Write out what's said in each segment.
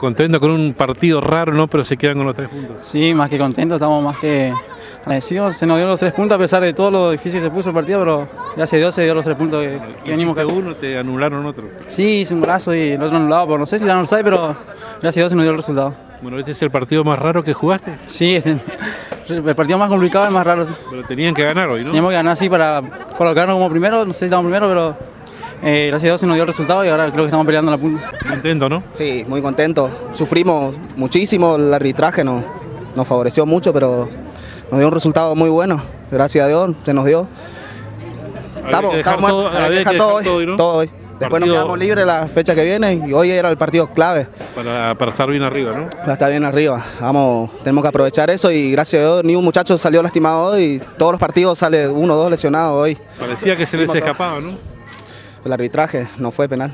Contento con un partido raro, ¿no? Pero se quedan con los tres puntos. Sí, más que contento, estamos más que agradecidos. Se nos dio los tres puntos a pesar de todo lo difícil que se puso el partido, pero gracias a Dios se dio los tres puntos que, que venimos. Hiciste uno, te anularon otro. Sí, hice un brazo y el otro anulado, por no sé si ya no lo sabe, pero gracias a Dios se nos dio el resultado. Bueno, este es el partido más raro que jugaste. Sí, este, el partido más complicado y más raro. sí. Pero tenían que ganar hoy, ¿no? Teníamos que ganar así para colocarnos como primero, no sé si estamos primero, pero eh, gracias a Dios se nos dio el resultado y ahora creo que estamos peleando en la punta. Contento, ¿no? Sí, muy contento. Sufrimos muchísimo, el arbitraje nos, nos favoreció mucho, pero nos dio un resultado muy bueno. Gracias a Dios, se nos dio. Dejar estamos- todo- había que dejar todo hoy, todo hoy, ¿no? todo hoy. Después nos quedamos libres la fecha que viene y hoy era el partido clave. Para, para estar bien arriba, ¿no? Ya está bien arriba. Vamos, tenemos que aprovechar eso y gracias a Dios ni un muchacho salió lastimado hoy. Todos los partidos sale uno o dos lesionados hoy. Parecía que se les escapaba, ¿no? El arbitraje no fue penal.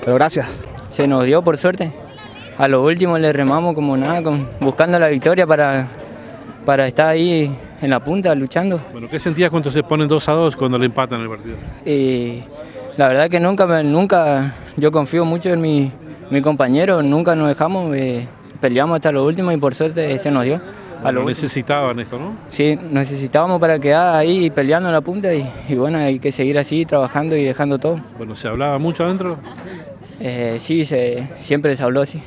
Pero gracias. se nos dio por suerte. A lo último le remamos como nada, con- buscando la victoria para, para estar ahí en la punta luchando. Bueno, ¿qué sentías cuando se ponen 2 a 2 cuando le empatan el partido? Y la verdad que nunca, me- nunca, yo confío mucho en mi, mi compañero, nunca nos dejamos, eh, peleamos hasta lo último y por suerte se nos dio. A lo necesitaban esto, ¿no? Sí, necesitábamos para quedar ahí peleando en la punta y, y bueno, hay que seguir así, trabajando y dejando todo. Bueno, se hablaba mucho adentro. Eh, sí, se, siempre se habló así.